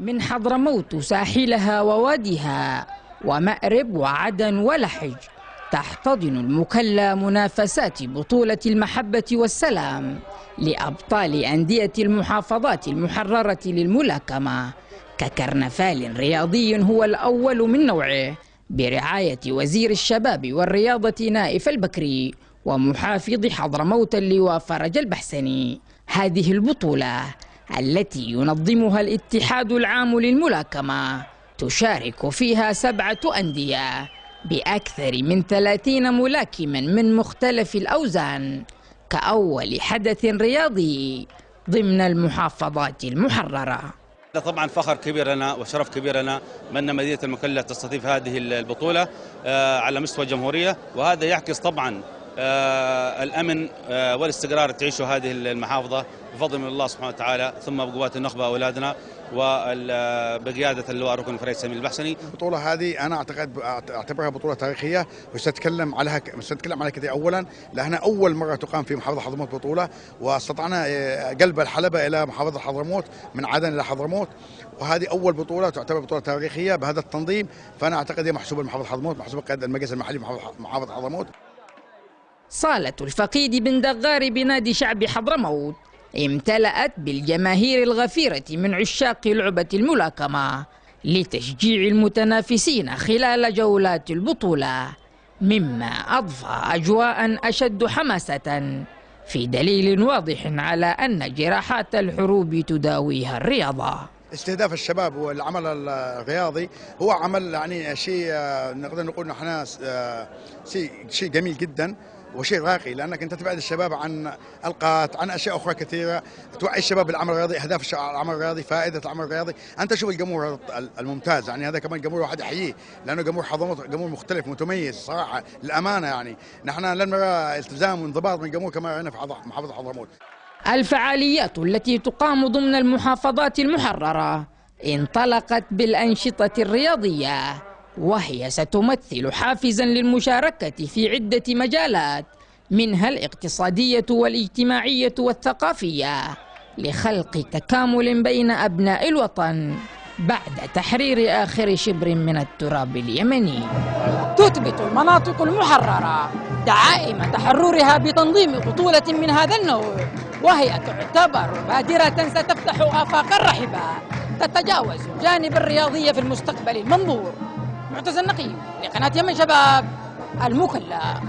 من حضرموت ساحلها وواديها ومأرب وعدن ولحج تحتضن المكلا منافسات بطولة المحبة والسلام لأبطال أندية المحافظات المحررة للملاكمة. ككرنفال رياضي هو الأول من نوعه برعاية وزير الشباب والرياضة نائف البكري ومحافظ حضرموت اللواء فرج البحسني. هذه البطولة التي ينظمها الاتحاد العام للملاكمة. تشارك فيها سبعة أندية بأكثر من ثلاثين ملاكما من مختلف الأوزان كأول حدث رياضي ضمن المحافظات المحررة. طبعا فخر كبير لنا وشرف كبير لنا من مدينة المكلا تستضيف هذه البطولة آه، على مستوى الجمهورية وهذا يعكس طبعا الأمن آه، والاستقرار تعيشه هذه المحافظة بفضل من الله سبحانه وتعالى ثم بقوات النخبة أولادنا وبقياده اللواء ركن فريد سمير البحسني. البطولة هذه أنا أعتقد أعتبرها بطولة تاريخية وسأتكلم عليها سأتكلم عليها كثير أولا لأنها أول مرة تقام في محافظة حضرموت بطولة واستطعنا آه، قلب الحلبة إلى محافظة حضرموت من عدن إلى حضرموت وهذه أول بطولة تعتبر بطولة تاريخية بهذا التنظيم فأنا أعتقد هي محسوبة لمحافظة حضرموت محسوبة قيادة المجلس المحلي محافظة حضرموت. صالة الفقيد بن دغار بنادي شعب حضرموت امتلأت بالجماهير الغفيرة من عشاق لعبة الملاكمة لتشجيع المتنافسين خلال جولات البطولة مما أضفى أجواء أشد حماسة في دليل واضح على أن جراحات الحروب تداويها الرياضة. استهداف الشباب والعمل الرياضي هو عمل يعني شيء آه، نقدر نقول نحن آه، شيء شيء جميل جدا. وشيء راقي لأنك أنت تبعد الشباب عن القات عن أشياء أخرى كثيرة. توعي الشباب بالعمل الرياضي أهداف العمل الرياضي فائدة العمل الرياضي. أنت شوف الجمهور الممتاز؟ يعني هذا كمان جمهور واحد يحييه لأنه جمهور حضرموت جمهور مختلف متميز صراحة للأمانة يعني. نحن لن نرى التزام وانضباط من الجمهور كما رأينا في محافظة حضرموت. الفعاليات التي تقام ضمن المحافظات المحررة انطلقت بالأنشطة الرياضية. وهي ستمثل حافزا للمشاركة في عدة مجالات منها الاقتصادية والاجتماعية والثقافية لخلق تكامل بين أبناء الوطن بعد تحرير آخر شبر من التراب اليمني. تثبت المناطق المحررة دعائم تحررها بتنظيم بطولة من هذا النوع وهي تعتبر بادرة ستفتح آفاقا رحبة تتجاوز الجانب الرياضي في المستقبل المنظور. معتز النقي لقناة يمن شباب المكلا.